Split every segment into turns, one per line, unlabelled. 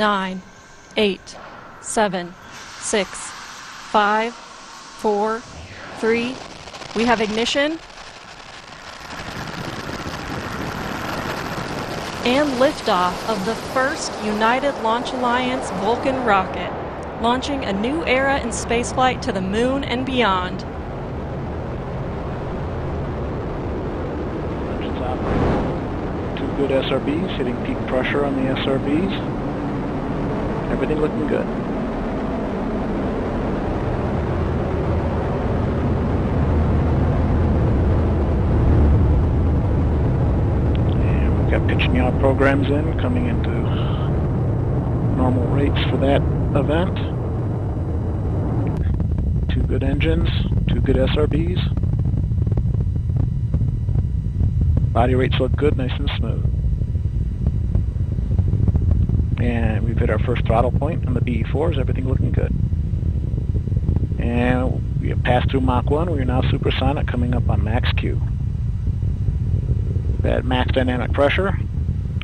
nine, eight, seven, six, five, four, three. We have ignition. And liftoff of the first United Launch Alliance Vulcan rocket, launching a new era in spaceflight to the moon and beyond.
Two good SRBs, hitting peak pressure on the SRBs. Everything looking good. And we've got pitching out programs in, coming into normal rates for that event. Two good engines, two good SRBs. Body rates look good, nice and smooth. And we've hit our first throttle point on the BE4. Is everything looking good? And we have passed through Mach 1. We are now supersonic, coming up on max Q. At max dynamic pressure.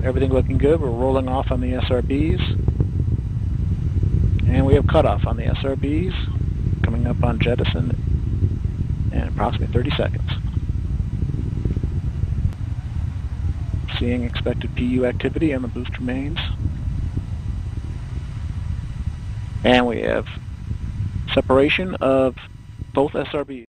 Everything looking good. We're rolling off on the SRBs. And we have cutoff on the SRBs, coming up on jettison in approximately 30 seconds. Seeing expected PU activity on the booster mains. And we have separation of both SRBs.